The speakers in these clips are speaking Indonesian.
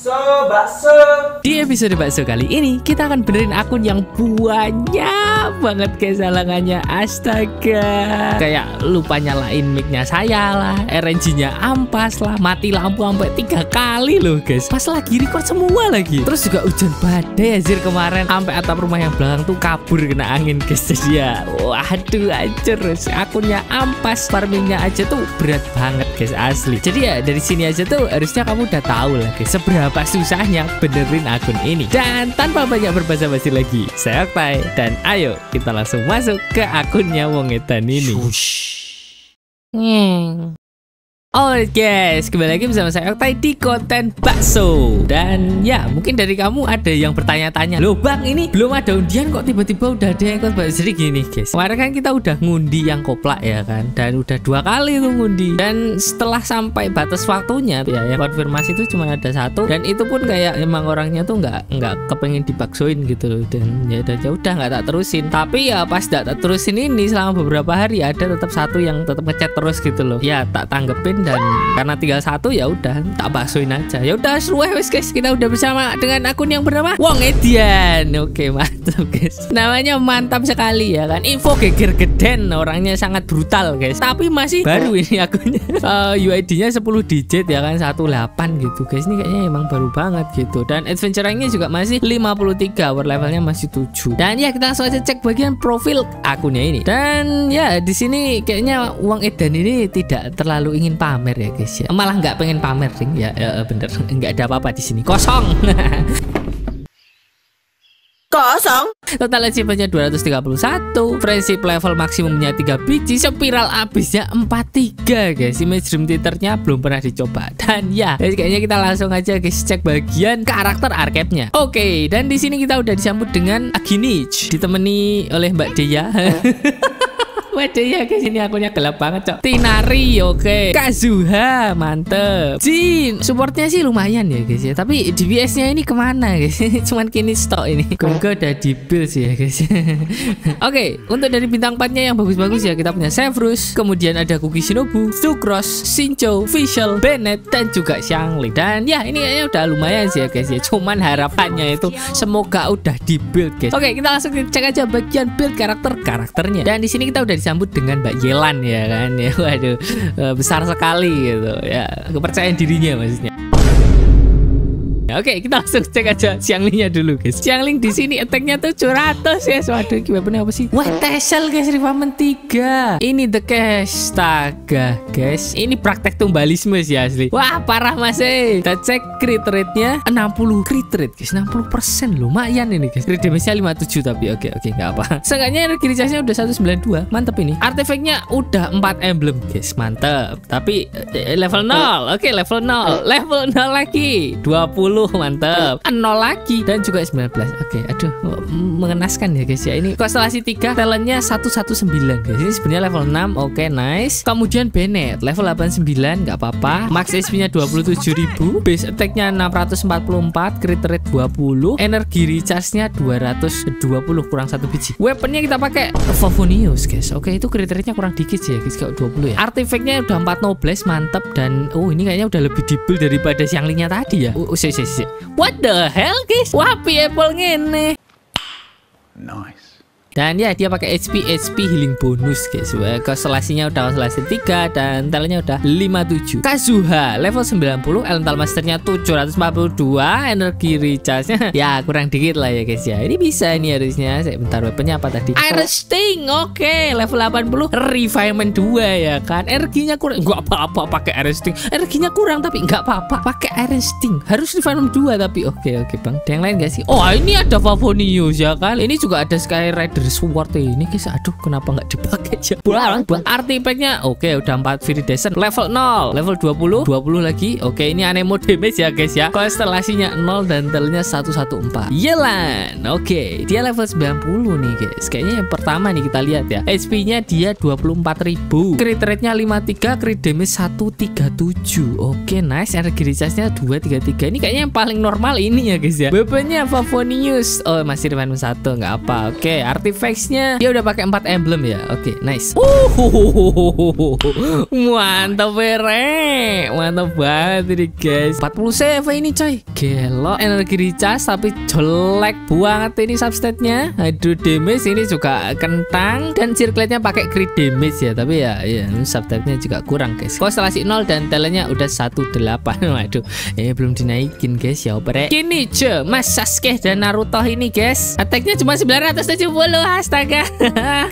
So, bakso. Di episode bakso kali ini kita akan benerin akun yang banyak banget kesalahannya Astaga. Kayak lupa nyalain micnya saya lah RNG-nya ampas lah Mati lampu sampai tiga kali loh guys. Pas lagi record semua lagi. Terus juga hujan badai anjir kemarin. Sampai atap rumah yang belakang tuh kabur kena angin guys. Jadi ya waduh anjir. Akunnya ampas Farmingnya aja tuh berat banget guys asli. Jadi ya dari sini aja tuh harusnya kamu udah tahu lah guys Seberapa susahnya benerin akun ini. Dan tanpa banyak berbasa-basi lagi Saya Oktai Dan ayo kita langsung masuk ke akunnya Wong Edan ini. Nyeng. Alright guys, kembali lagi bersama saya Oktai di konten bakso. Dan ya, mungkin dari kamu ada yang bertanya-tanya Loh bang, ini belum ada undian kok tiba-tiba udah ada yang ikut bakso? Jadi gini guys, kemarin kan kita udah ngundi yang koplak ya kan? Dan udah dua kali tuh ngundi. Dan setelah sampai batas waktunya ya, yang konfirmasi itu cuma ada satu. Dan itu pun kayak emang orangnya tuh nggak nggak kepengen dibaksoin gitu loh. Dan ya udah ya udah nggak tak terusin. Tapi ya pas tak, tak terusin ini selama beberapa hari ada tetap satu yang tetap ngechat terus gitu loh. Ya tak tanggepin dan karena tinggal satu ya udah tak baksoin aja. Ya udah seru wes guys. Kita udah bersama dengan akun yang bernama Wong Edian. Oke mantap guys. Namanya mantap sekali ya kan? Info geger geden orangnya sangat brutal guys. Tapi masih baru ini akunnya. Uh, UID-nya 10 digit ya kan? 18 gitu guys. Ini kayaknya emang baru banget gitu. Dan adventure ranknya juga masih 53 war levelnya masih 7 dan ya kita langsung aja cek bagian profil akunnya ini. Dan ya di sini kayaknya Wong Edan ini tidak terlalu ingin pamer ya guys ya. Malah nggak pengen pamer ring. Ya, ya bener. Nggak ada apa-apa di sini. Kosong. Kosong. Total achievementnya 231 Friendship level maksimumnya 3 biji. Spiral abisnya 43 guys. Image dream titernya belum pernah dicoba. Dan ya guys, kayaknya kita langsung aja guys Cek bagian karakter archetype-nya Oke dan di sini kita udah disambut dengan Aginich Ditemani oleh Mbak Dea Waduh ya guys ini akunnya gelap banget cok. Tinari oke okay. Kazuha mantep. Jin supportnya sih lumayan ya guys ya. Tapi DPS nya ini ke mana guys? Cuman kini stok ini. Gue udah di build sih ya guys? Oke okay, untuk dari bintang 4 nya yang bagus-bagus ya Kita punya Severus Kemudian ada Kuki Shinobu Sucross Shincho Fischl Bennett Dan juga Xiangling Dan ya ini kayaknya udah lumayan sih ya guys ya. Cuman harapannya itu Semoga udah di build guys. Oke okay, kita langsung cek aja bagian build karakter-karakternya. Dan di sini kita udah disambut dengan Mbak Yelan ya kan. Ya waduh besar sekali gitu ya. Kepercayaan dirinya maksudnya. Ya, Oke, kita langsung cek aja Xianglingnya dulu, guys. Xiangling di sini attack-nya tuh 700 ya. Waduh, gimana apa sih? Wah, Tesel guys, refinement 3. Ini the cash. Taga, guys. Ini praktek tumbalisme sih asli. Wah, parah Mas. Eh. Kita cek crit rate-nya 60 crit rate, guys. 60% lumayan ini, guys. Crit damage-nya 57 tapi oke, oke, nggak apa. Seenggaknya energi recharge-nya udah 192. Mantep ini. Artefaknya udah 4 emblem, guys. Mantep. Tapi eh, level 0. Oke, level 0. Level 0 lagi. 20 mantap nol lagi. Dan juga 19 oke aduh mengenaskan ya guys ya. Ini konstelasi 3 talentnya 119 guys. Ini sebenarnya level 6 oke nice. Kemudian Bennett level 89 nggak apa-apa. Max SP nya 27.000 base attack nya 644 crit rate 20 energi recharge nya 220 kurang satu biji. Weaponnya kita pakai Favonius guys. Oke itu crit rate nya kurang dikit sih ya guys kalau 20 ya. Artifactnya udah 4 nobles mantap dan oh ini kayaknya udah lebih dibuild daripada Xianglingnya tadi ya. Oh, sih What the hell guys? Wah, Apple ngene. Nice. Dan ya dia pakai HP HP healing bonus guys. Konstelasinya udah konstelasi 3 dan talentnya udah 57. Kazuha level 90, elemental masternya 742, energi recharge-nya ya kurang dikit lah ya guys ya. Ini bisa ini harusnya. Saya bentar weaponnya apa tadi? Iron Sting. Oke, okay. level 80 refinement 2 ya kan. Energinya kurang. Gua apa-apa pakai Iron Sting. Energinya kurang tapi nggak apa-apa. Pakai Iron Sting. Harus refinement 2 tapi oke okay, oke okay, Bang. Ada yang lain gak sih? Oh, ini ada Favonius ya kan. Ini juga ada Sky Rider dari sword ini guys aduh kenapa nggak dipakai ya buang buang artifactnya oke udah 4 viridescent level 0 level 20 20 lagi. Oke ini anemo damage ya guys ya. Konstelasinya 0 dan telnya 114 Yelan oke dia level 90 nih guys. Kayaknya yang pertama nih kita lihat ya. HP nya dia 24.000 crit rate nya 53 crit damage 137 oke nice. Energi recharge nya 233 ini kayaknya yang paling normal ini ya guys ya. Weaponnya Favonius. Oh masih refinement 1 nggak apa. Oke arti artifacts-nya dia udah pakai 4 emblem ya. Oke, nice. Uh, mantap bere. Mantap banget ini guys. 40 save ini coy. Gelo energi recharge tapi jelek banget ini substat-nya. Aduh damage ini juga kentang dan circlet-nya pakai crit damage ya. Tapi ya ya substat-nya juga kurang guys. Konstelasi 0 dan talentnya udah 18. Waduh, ini belum dinaikin guys ya opere. Kini ce, Mas Sasuke dan Naruto ini guys. Attack-nya cuma 970 astaga.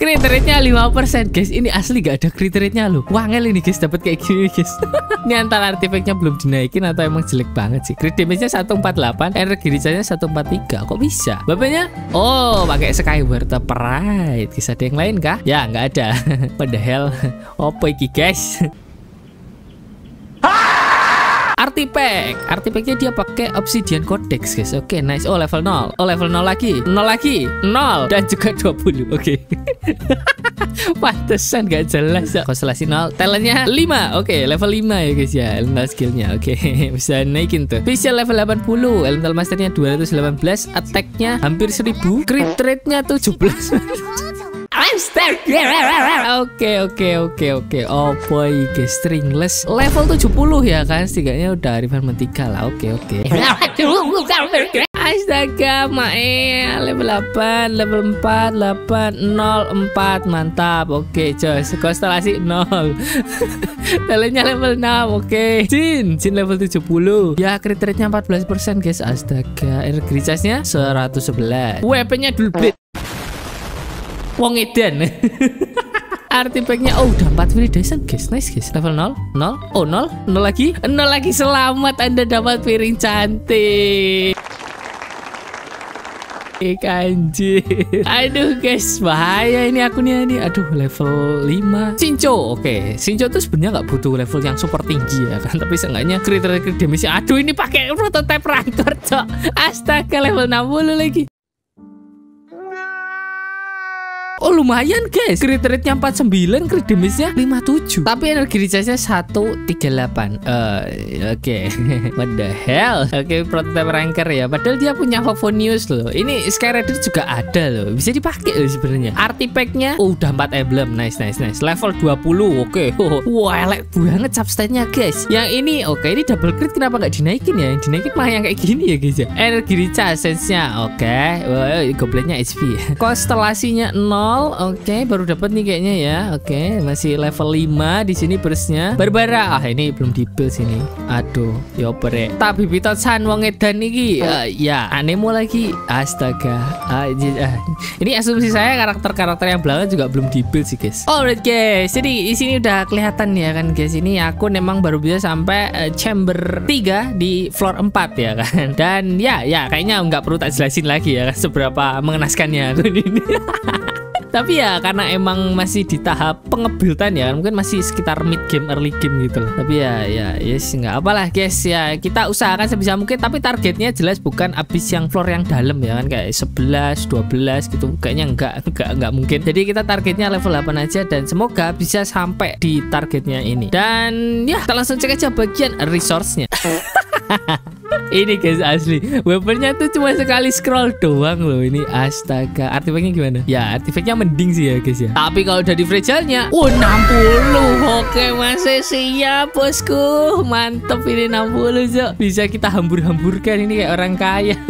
crit rate-nya 5% guys. Ini asli gak ada crit rate-nya loh. Wangel ini guys dapat kayak gini guys. ini antara artifactnya belum dinaikin atau emang jelek banget sih. Crit damage-nya 148, energi recharge-nya 143. Kok bisa? Bapaknya? Oh, pakai Skyward Pride. Kisah ada yang lain kah? Ya, nggak ada. What the hell? Apa iki guys? Artifact, artifactnya dia pakai Obsidian Codex guys. Oke, nice. Oh level 0. Oh level 0 lagi. 0 lagi. 0 dan juga 20. Oke. Pantesan gak jelas ya. Konstelasi 0. Talentnya 5. Oke, level 5 ya guys ya. Elemental skillnya. Oke, bisa naikin tuh. Bisa level 80. Elemental masternya 218. Attack-nya hampir 1000. Crit rate-nya 17. Oke oke oke oke. Oh boy guys stringless. Level 70 ya kan? Setidaknya udah Arifan Mentika lah. Oke oke. Astaga Mae. Level 8 Level 4 8 0 4 Mantap. Oke coy Konstelasi 0 Talentnya level 6 Oke. Jin. Jin level 70 Ya crit rate nya 14% guys. Astaga. Energi recharge-nya 111 Weaponnya dulu blade Wong Edan. Artifactnya oh udah 4 free descent guys Nice guys. Level 0 0 Oh 0 0 lagi 0 lagi. Selamat Anda dapat piring cantik. Anjir. Aduh guys Bahaya ini akunnya ini. Aduh level 5 Sincho Oke. Okay. Sincho tuh sebenarnya nggak butuh level yang super tinggi ya kan? Tapi seenggaknya kriteria crit damage Aduh ini pakai prototype rancor cok. Astaga level 60 lagi Oh lumayan guys. Crit rate-nya 49 Crit damage-nya 57 Tapi energi recharge-nya 138 uh, Oke. Okay. What the hell? Oke okay, prototype ranker ya. Padahal dia punya Favonius loh. Ini Skyrider juga ada loh. Bisa dipakai loh sebenarnya. Artifact-nya oh, udah 4 emblem. Nice nice nice. Level 20 Oke. Okay. Wah elek banget substat-nya guys. Yang ini oke okay, ini double crit kenapa nggak dinaikin ya? Yang dinaikin malah yang kayak gini ya guys ya? Energi recharge sense-nya Oke. Okay. Wah, Gobletnya HP Konstelasinya 0 Oke, okay, baru dapat nih kayaknya ya. Oke, okay, masih level 5 di sini burstnya. Barbara. Ah, ini belum di build sini. Aduh, ya pere. Tapi Pitot San wong edan iki. Uh, ya, anemo lagi. Astaga. Uh, ini asumsi saya karakter-karakter yang belakang juga belum di build sih, guys. Alright, guys. Jadi di sini udah kelihatan ya kan, guys. Ini aku memang baru bisa sampai uh, chamber 3 di floor 4 ya kan. Dan ya, ya kayaknya nggak perlu tak jelasin lagi ya kan seberapa mengenaskannya akun ini. Tapi ya karena emang masih di tahap pengebuildan ya mungkin masih sekitar mid game early game gitu loh tapi ya ya yes nggak apalah guys. Ya kita usahakan sebisa mungkin tapi targetnya jelas bukan abis yang floor yang dalam ya kan? Kayak 11 12 gitu. Kayaknya nggak nggak nggak mungkin. Jadi kita targetnya level 8 aja dan semoga bisa sampai di targetnya ini. Dan ya kita langsung cek aja bagian resource-nya. Ini guys asli. Weaponnya tuh cuma sekali scroll doang loh ini. Astaga. Artifactnya gimana? Ya artifactnya mending sih ya guys ya. Tapi kalau udah di fragile-nya oh 60 oke masih siap bosku. Mantep ini 60 so bisa kita hambur-hamburkan ini kayak orang kaya.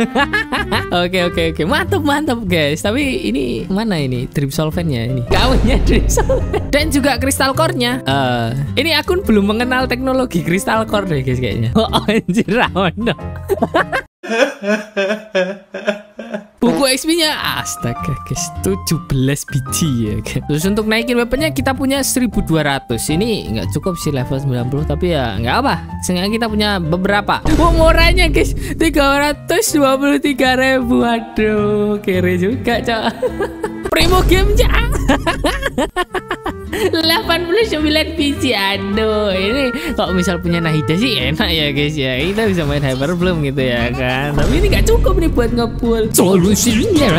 Oke oke oke. Mantep mantep guys. Tapi ini mana ini? Drip solventnya ini. Kawinnya drip solvent. Dan juga crystal core-nya. Uh, ini akun belum mengenal teknologi crystal core deh guys kayaknya. Oh anjir Rawono Buku XP-nya astaga guys 17 biji ya kan. Terus untuk naikin weaponnya kita punya 1200 Ini nggak cukup sih level 90 Tapi ya nggak apa. Sehingga kita punya beberapa. Oh murahnya guys. 323 ribu. Aduh kere juga cok. Primo game cak 89 biji aduh. Ini kok misal punya Nahida sih enak ya guys ya. Kita bisa main Hyper belum gitu ya kan. Tapi ini gak cukup nih buat ngepull solusinya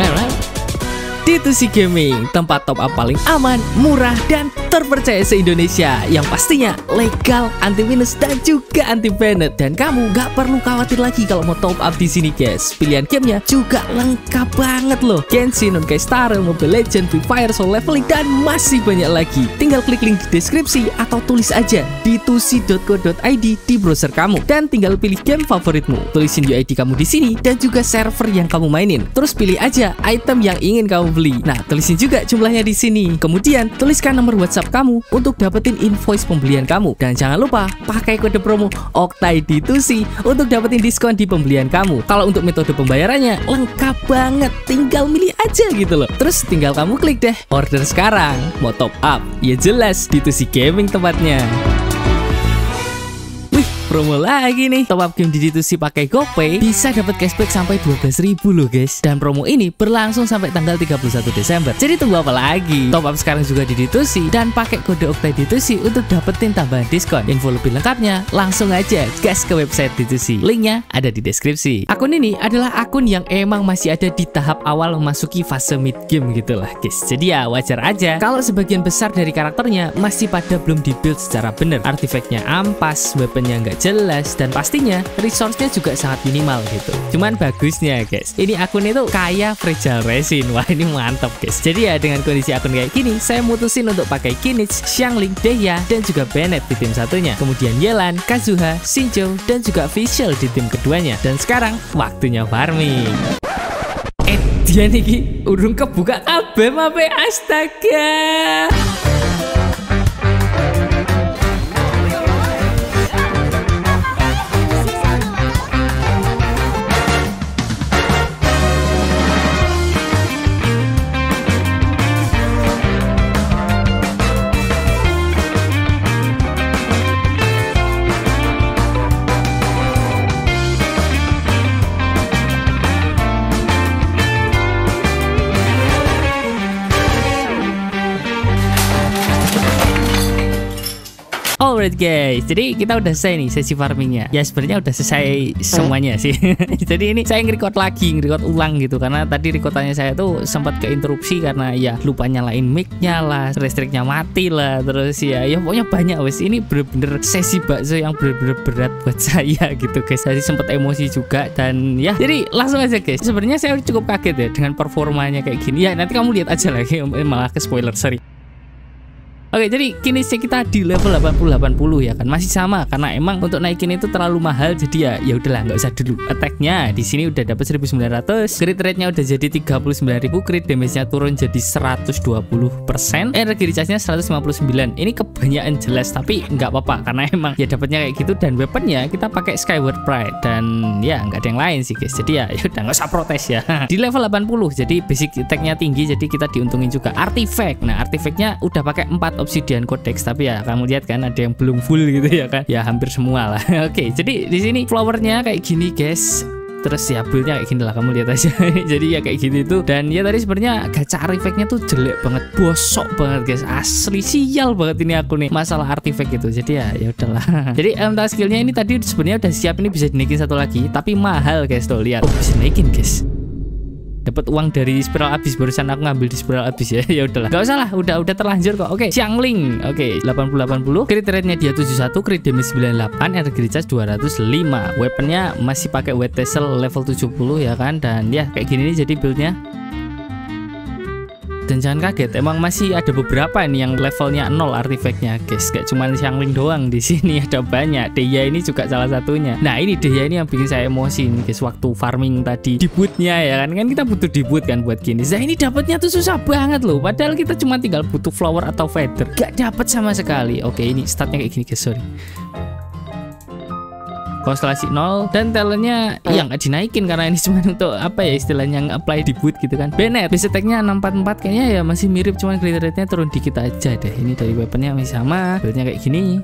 D2C Gaming tempat top up paling aman murah dan terpercaya se-Indonesia yang pastinya legal, anti minus dan juga anti banned dan kamu nggak perlu khawatir lagi kalau mau top up di sini guys. Pilihan gamenya juga lengkap banget loh. Genshin, Honkai Star, Mobile Legends, Free Fire, Soul Leveling dan masih banyak lagi. Tinggal klik link di deskripsi atau tulis aja di tusi.co.id di browser kamu dan tinggal pilih game favoritmu. Tulisin UID kamu di sini dan juga server yang kamu mainin. Terus pilih aja item yang ingin kamu beli. Nah, tulisin juga jumlahnya di sini. Kemudian tuliskan nomor WhatsApp kamu untuk dapetin invoice pembelian kamu. Dan jangan lupa pakai kode promo OKTAIDITUSI untuk dapetin diskon di pembelian kamu. Kalau untuk metode pembayarannya lengkap banget, tinggal milih aja gitu loh. Terus tinggal kamu klik deh order sekarang. Mau top up? Ya jelas di Tusi Gaming tempatnya promo lagi nih. Top up game di Ditusi pakai GoPay bisa dapat cashback sampai 12.000 loh guys. Dan promo ini berlangsung sampai tanggal 31 Desember. Jadi tunggu apa lagi? Top up sekarang juga di Ditusi dan pakai kode Okta Ditusi untuk dapetin tambahan diskon. Info lebih lengkapnya langsung aja gas ke website Ditusi. Linknya ada di deskripsi. Akun ini adalah akun yang emang masih ada di tahap awal memasuki fase mid game gitu lah guys. Jadi ya wajar aja kalau sebagian besar dari karakternya masih pada belum dibuild secara bener. Artifactnya ampas, weaponnya nggak jelas dan pastinya resource-nya juga sangat minimal gitu. Cuman bagusnya guys, ini akun itu kaya fragile resin. Wah ini mantap guys. Jadi ya dengan kondisi akun kayak gini, saya mutusin untuk pakai Kinich, Xiangling, Deya, dan juga Bennett di tim satunya. Kemudian Yelan, Kazuha, Shinjo, dan juga Visual di tim keduanya. Dan sekarang waktunya farming. Eh dia nih urung kebuka kabeh mape astaga. Guys, jadi kita udah selesai nih sesi farmingnya. Ya sebenarnya udah selesai semuanya sih. jadi ini saya nge-record lagi, nge-record ulang gitu karena tadi recordannya saya tuh sempat keinterupsi karena ya lupa nyalain mic-nya lah, listriknya mati lah, terus ya ya pokoknya banyak wes. Ini bener-bener sesi bakso yang bener-bener berat buat saya gitu guys. Tadi sempat emosi juga dan ya jadi langsung aja guys. Sebenarnya saya cukup kaget ya dengan performanya kayak gini. Ya nanti kamu lihat aja lagi malah ke spoiler sorry. Oke, jadi kini kita di level 80-80 ya kan. Masih sama karena emang untuk naikin itu terlalu mahal jadi ya ya udahlah nggak usah dulu. Attack-nya di sini udah dapat 1900, crit rate-nya udah jadi 39.000, crit damage-nya turun jadi 120%, energi recharge-nya 159. Ini kebanyakan jelas tapi nggak apa-apa karena emang ya dapatnya kayak gitu dan weapon-nya kita pakai Skyward Pride dan ya nggak ada yang lain sih guys. Jadi ya ya udah nggak usah protes ya. di level 80 jadi basic attack-nya tinggi jadi kita diuntungin juga. Artifact. Nah, artifact-nya udah pakai 4 Obsidian Codex tapi ya kamu lihat kan ada yang belum full gitu ya kan? Ya hampir semua lah. Oke jadi di sini flowernya kayak gini guys. Terus ya buildnya kayak gini lah kamu lihat aja. Jadi ya kayak gini tuh. Dan ya tadi sebenarnya gacha artifact-nya tuh jelek banget bosok banget guys. Asli sial banget ini aku nih masalah artifact itu jadi ya ya udahlah. Jadi entah skillnya ini tadi sebenarnya udah siap ini bisa dinaikin satu lagi tapi mahal guys. Tuh lihat. Oh, bisa naikin guys dapat uang dari spiral abis barusan aku ngambil di spiral abis ya. Ya udahlah. Nggak usah lah udah udah terlanjur kok. Oke Xiangling. Oke 80 80 crit rate-nya dia 71 crit damage 98 energi recharge 205 weaponnya masih pakai wet level 70 ya kan. Dan ya kayak gini nih jadi buildnya dan jangan kaget emang masih ada beberapa nih yang levelnya nol artifactnya guys. Gak cuma Xiangling doang di sini ada banyak. Deya ini juga salah satunya. Nah ini Deya ini yang bikin saya emosi nih guys waktu farming tadi. Di bootnya ya kan? Kan kita butuh di boot kan buat gini. Nah ini dapatnya tuh susah banget loh. Padahal kita cuma tinggal butuh flower atau feather. Gak dapat sama sekali. Oke ini statnya kayak gini guys. Sorry konstelasi 0 dan talentnya yang nggak dinaikin karena ini cuma untuk apa ya istilahnya yang apply di boot gitu kan. Bennett base attack-nya 644 kayaknya ya masih mirip cuman crit rate-nya turun dikit aja deh. Ini dari weaponnya masih sama build-nya kayak gini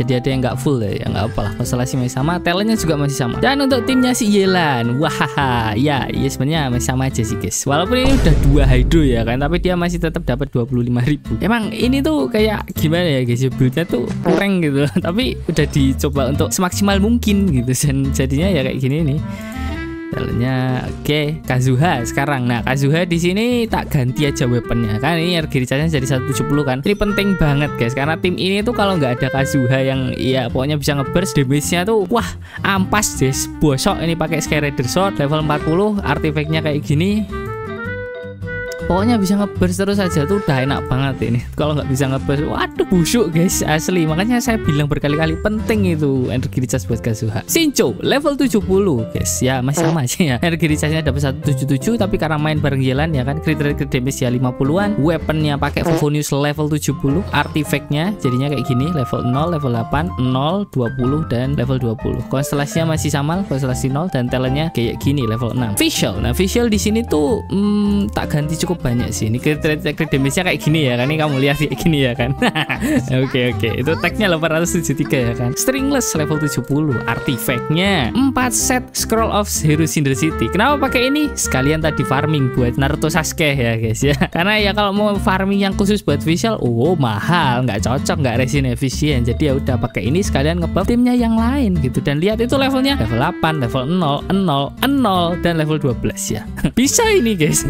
jadi ada yang nggak full ya? Nggak apa lah konstelasi masih sama. Talentnya juga masih sama. Dan untuk timnya si Yelan. Wah ya ya sebenarnya masih sama aja sih guys. Walaupun ini udah dua hydro ya kan tapi dia masih tetap dapat 25.000 emang ini tuh kayak gimana ya guys? Ya buildnya tuh kurang gitu. Tapi udah dicoba untuk semaksimal mungkin gitu. Dan jadinya ya kayak gini nih Talentnya oke Kazuha sekarang. Nah Kazuha di sini tak ganti aja weaponnya kan ini RG recharge jadi 170 kan. Ini penting banget guys karena tim ini tuh kalau nggak ada Kazuha yang ya pokoknya bisa ngeburst damage-nya tuh wah ampas deh bosok ini pakai Sky Rider Sword level 40 artifactnya kayak gini pokoknya bisa ngeburst terus aja tuh udah enak banget ini. Kalau nggak bisa ngeburst waduh busuk guys asli. Makanya saya bilang berkali-kali penting itu energi recharge buat Kazuha Shincho level 70 guys. Ya masih sama aja ya. Energi recharge nya dapat 177 tapi karena main bareng Yelan ya kan? Crit rate crit damage ya 50-an weaponnya pakai Favonius level 70 artifactnya jadinya kayak gini level 0 level 8 0 20 dan level 20 konstelasinya masih sama konstelasi 0 dan talentnya kayak gini level 6 visual. Nah visual di sini tuh hmm, tak ganti cukup banyak sih. Ini crit damage-nya kayak gini ya kan? Ini kamu lihat kayak gini ya kan? Oke oke. Itu tagnya 873 ya kan? Stringless level 70 artifactnya 4 set scroll of hero Cinder City. Kenapa pakai ini? Sekalian tadi farming buat Naruto Sasuke ya guys ya. Karena ya kalau mau farming yang khusus buat visual oh mahal. Nggak cocok nggak resin efisien jadi ya udah pakai ini sekalian ngebuff timnya yang lain gitu. Dan lihat itu levelnya. Level 8 level 0 0 0 dan level 12 ya. Bisa ini guys.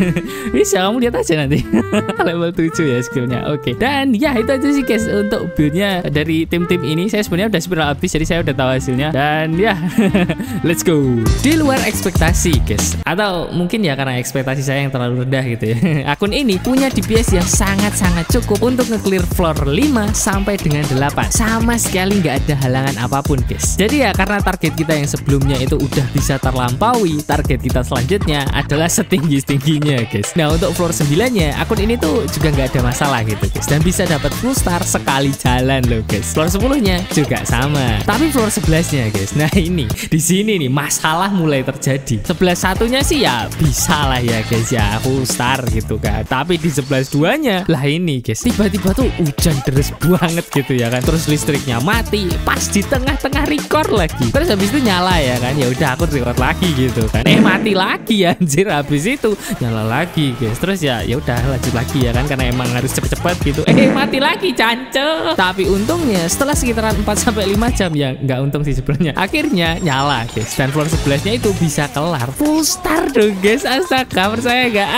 Bisa kamu lihat aja nanti. Level 7 ya skillnya oke. Okay. dan ya itu aja sih guys untuk buildnya dari tim-tim ini. Saya sebenarnya udah spiral habis jadi saya udah tahu hasilnya. Dan ya let's go. Di luar ekspektasi guys atau mungkin ya karena ekspektasi saya yang terlalu rendah gitu ya. Akun ini punya DPS yang sangat-sangat cukup untuk nge-clear floor 5 sampai dengan 8 sama sekali nggak ada halangan apa pun guys. Jadi ya karena target kita yang sebelumnya itu udah bisa terlampaui target kita selanjutnya adalah setinggi-tingginya guys. Nah untuk floor 9 nya akun ini tuh juga nggak ada masalah gitu guys. Dan bisa dapat full star sekali jalan loh guys. Floor 10 nya juga sama. Tapi floor 11 nya guys. Nah ini di sini nih masalah mulai terjadi. 11 satunya sih ya bisa lah ya guys ya. Full star gitu kan. Tapi di 11 duanya lah ini guys tiba-tiba tuh hujan deras banget gitu ya kan. Terus listriknya mati pas di tengah-tengah record lagi. Terus habis itu nyala ya kan. Ya udah aku record lagi gitu kan. Eh mati lagi anjir. Habis itu nyala lagi guys. Terus ya ya udah lanjut lagi ya kan karena emang harus cepet-cepet gitu. Eh mati lagi cance. Tapi untungnya setelah sekitaran 4 sampai 5 jam ya nggak untung sih sebenarnya. Akhirnya nyala guys. Dan floor 11 nya itu bisa kelar. Full star dong guys. Astaga percaya nggak?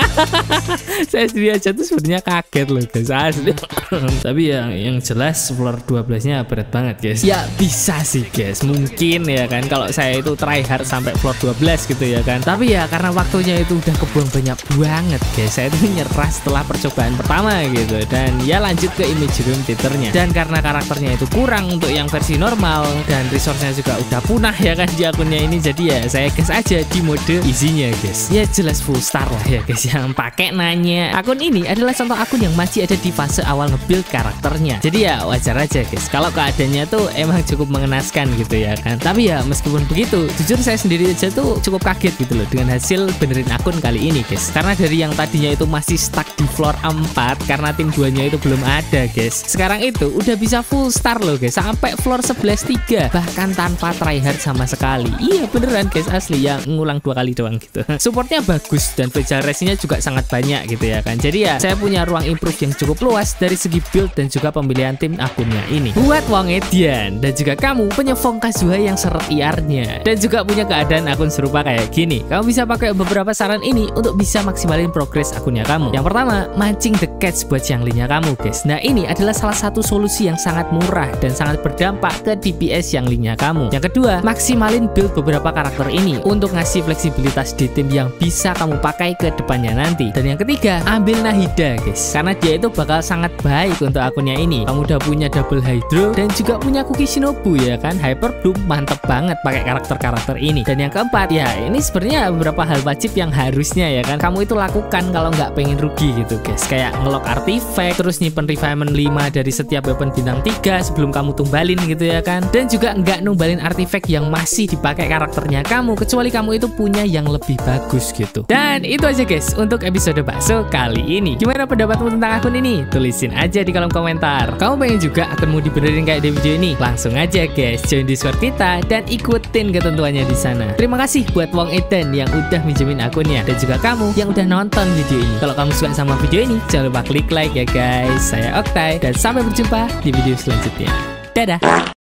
Saya sendiri aja tuh sebenarnya kaget loh guys. Asli. Tapi ya yang jelas floor 12 nya berat banget guys. Ya bisa sih guys. Mungkin ya kan kalau saya itu try hard sampai floor 12 gitu ya kan. Tapi ya karena waktunya itu udah kebuang banyak banget guys saya itu nyerah setelah percobaan pertama gitu. Dan ya lanjut ke image room titernya dan karena karakternya itu kurang untuk yang versi normal dan resource-nya juga udah punah ya kan di akunnya ini jadi ya saya gas aja di mode isinya guys. Ya jelas full star lah ya guys yang pakai nanya. Akun ini adalah contoh akun yang masih ada di fase awal nge-build karakternya. Jadi ya wajar aja guys. Kalau keadaannya tuh emang cukup mengenaskan gitu ya kan. Tapi ya meskipun begitu jujur saya sendiri aja tuh cukup kaget gitu loh dengan hasil benerin akun kali ini guys. Karena dari yang tadinya itu masih stuck di floor 4 karena tim duanya itu belum ada guys. Sekarang itu udah bisa full star loh guys. Sampai floor 11 3 bahkan tanpa tryhard sama sekali. Iya beneran guys. Asli ya. Ngulang dua kali doang gitu. Supportnya bagus dan resinya juga sangat banyak gitu ya kan. Jadi ya saya punya ruang improve yang cukup luas dari segi build dan juga pemilihan tim akunnya ini. Buat Wong Edian dan juga kamu punya Fong Kazuha yang seret IR-nya dan juga punya keadaan akun serupa kayak gini. Kamu bisa pakai beberapa saran ini untuk bisa maksimalin progres akunnya kamu. Yang pertama mancing the catch buat Xianglinya kamu guys. Nah ini adalah salah satu solusi yang sangat murah dan sangat berdampak ke DPS Xianglinya kamu. Yang kedua maksimalin build beberapa karakter ini untuk ngasih fleksibilitas di tim yang bisa kamu pakai ke depannya nanti. Dan yang ketiga ambil Nahida guys. Karena dia itu bakal sangat baik untuk akunnya ini. Kamu udah punya double hydro dan juga punya cookie shinobu ya kan? Hyper bloom mantep banget pakai karakter-karakter ini. Dan yang keempat ya ini sebenarnya beberapa hal wajib yang harusnya ya kan? Kamu itu lakukan kalau nggak pengen rugi gitu guys. Kayak ngelok artifact terus nyimpen refinement 5 dari setiap weapon bintang 3 sebelum kamu tumbalin gitu ya kan. Dan juga nggak numbalin artifact yang masih dipakai karakternya kamu kecuali kamu itu punya yang lebih bagus gitu. Dan itu aja guys untuk episode bakso kali ini. Gimana pendapatmu tentang akun ini? Tulisin aja di kolom komentar. Kamu pengen juga akunmu dibenerin kayak di video ini? Langsung aja guys join discord kita dan ikutin ketentuannya di sana. Terima kasih buat Wong Eden yang udah minjemin akunnya dan juga kamu yang udah nonton video ini kalau kamu suka sama video ini jangan lupa klik like ya guys. Saya Oktai dan sampai berjumpa di video selanjutnya. Dadah